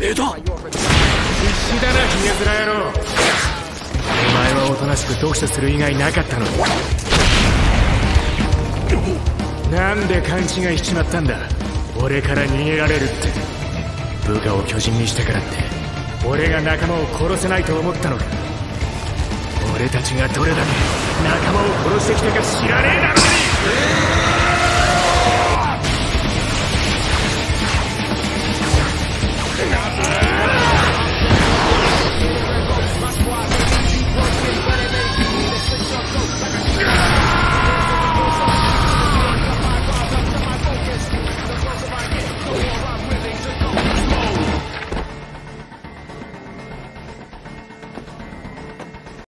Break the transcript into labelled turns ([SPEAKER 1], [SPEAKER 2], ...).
[SPEAKER 1] 枝必死だなヒゲズラ野郎。お前はおとなしく読書する以外なかったのなんで勘違いしちまったんだ？俺から逃げられるって。部下を巨人にしたからって。俺が仲間を殺せないと思ったのか。俺たちがどれだけ仲間を殺してきたか知らねえな Música